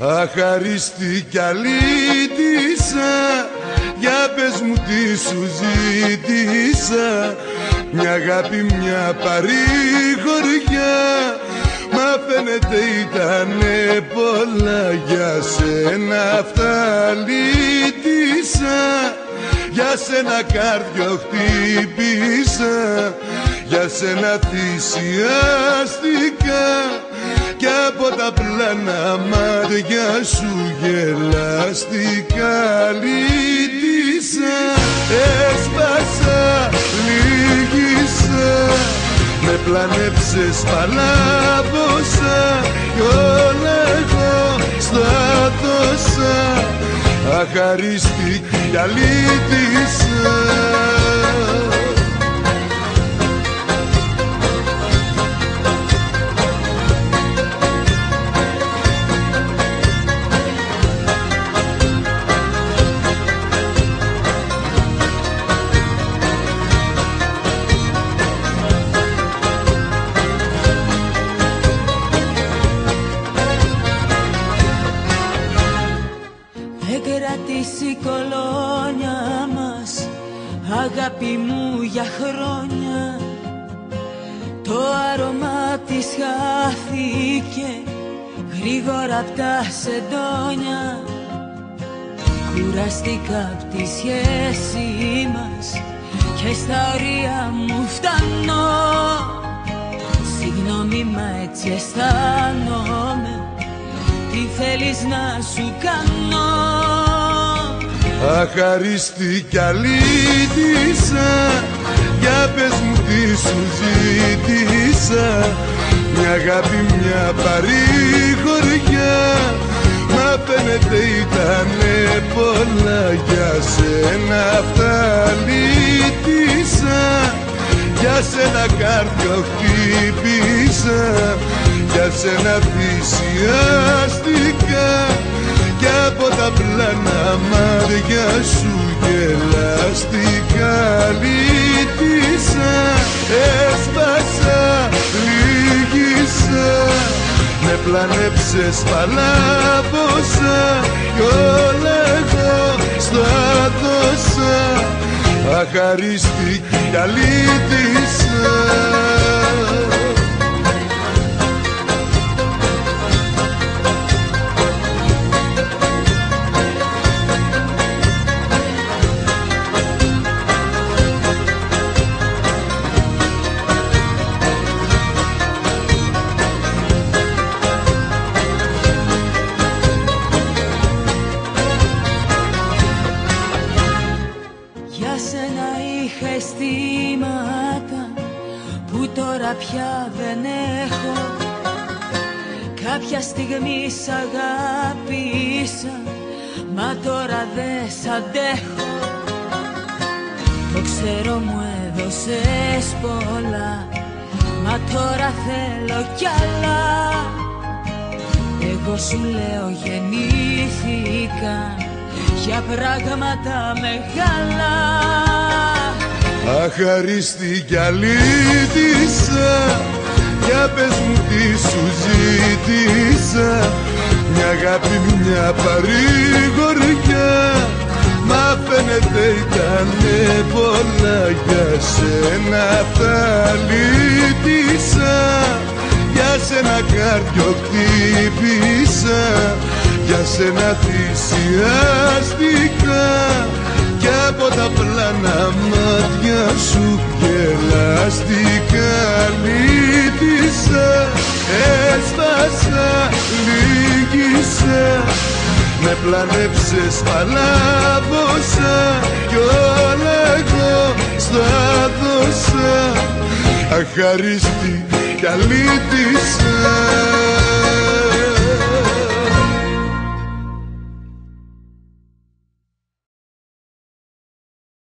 Αχαρίστη κι αλήτησα Για πες μου τι σου ζήτησα Μια αγάπη μια παρηγοριά. Μα φαίνεται ήτανε πολλά Για σένα αυτά λύτησα Για σένα κάρδιο χτύπησα Για σένα θυσιάστηκα κι από τα πλάνα μάτια σου γελαστικά λύτησα έσπασα, λύγησα. Με πλανέψες παλάβωσα κι όλα εγώ στα δώσα αχαρίστηκε κρατήσει κολόνια μας Αγάπη μου για χρόνια. Το άρωμα της χάθηκε Γρήγορα απ' τα σεντόνια. Κουραστήκα απ' τη σχέση μας Και στα ωρία μου φτάνω. Συγγνώμη μα έτσι αισθάνομαι. Τι θέλεις να σου κάνω; Αχαρίστη κι αλήτησα Για πες μου τι σου ζήτησα. Μια αγάπη μια παρηγοριά Μα φαίνεται ήτανε πολλά Για σένα αυτά λύτησα. Για σένα κάρδιο χτύπησα Για σένα θυσιάστηκα Κι από τα πλάνα μάτια σου γελαστικά λύτησα Έσπασα, λύγησα. Με πλανέψες παλάβωσα Κι όλα εγώ στα δώσα. Αχαρίστηκε αλήτησα που τώρα πια δεν έχω. Κάποια στιγμή σ' αγάπησα μα τώρα δεν σ' αντέχω. Το ξέρω μου έδωσες πολλά μα τώρα θέλω κι άλλα. Εγώ σου λέω γεννήθηκα για πράγματα μεγάλα Αχαρίστη κι αλήτησα Για πες μου τι σου ζήτησα. Μια αγάπη μια παρηγοριά. Μα φαίνεται ήτανε πολλά για σένα τα λύτησα. Για σένα κάρδιο χτύπησα Για σένα θυσιάστηκα Κι από τα πλάνα μάτια σου γελαστικά λύτησα Έσπασα, λύγησα. Με πλανέψες παλάβωσα κι όλα εγώ στα δώσα. Αχαρίστη κι αλήτησα